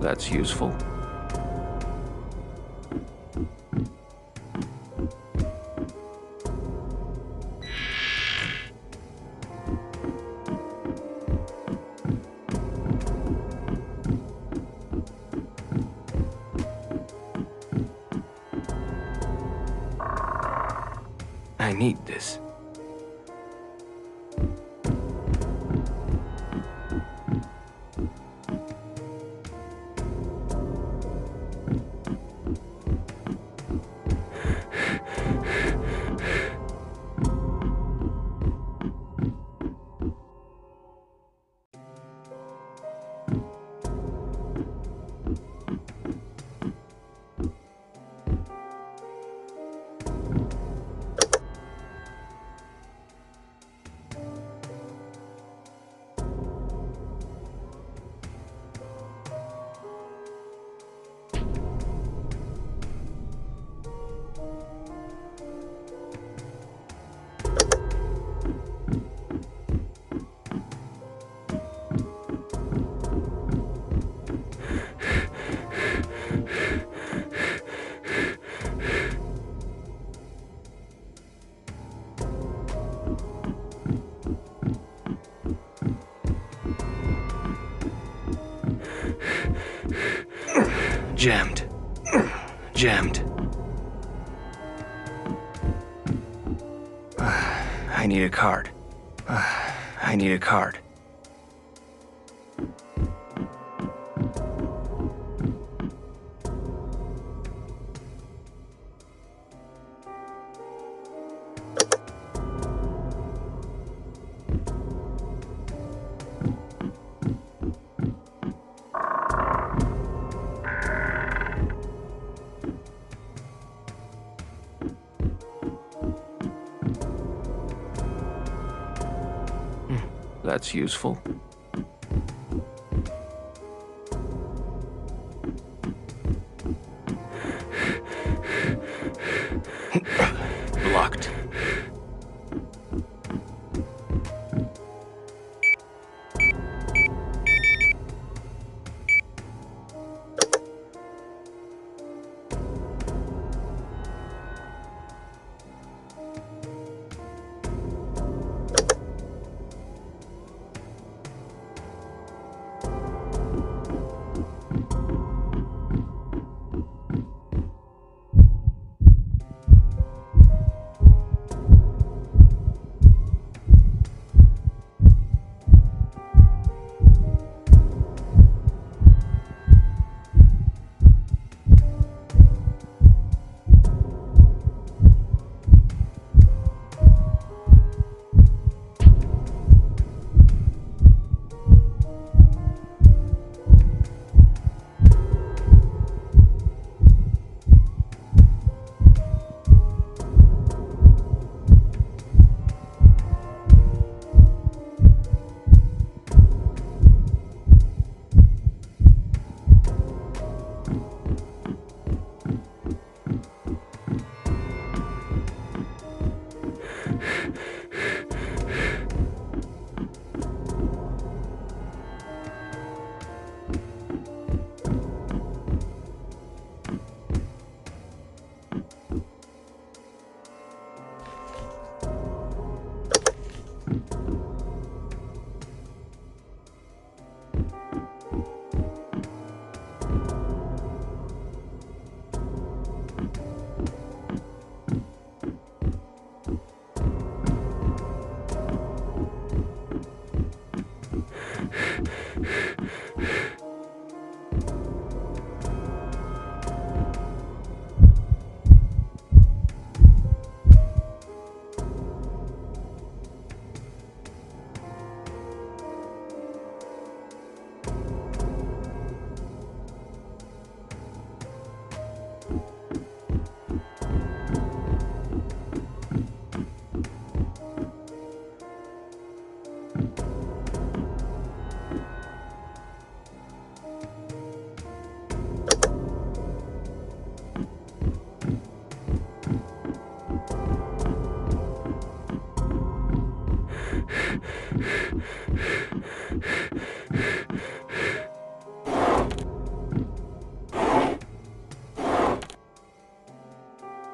that's useful. I need this. Jammed. Jammed. I need a card. I need a card. That's useful.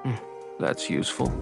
Hmm, that's useful.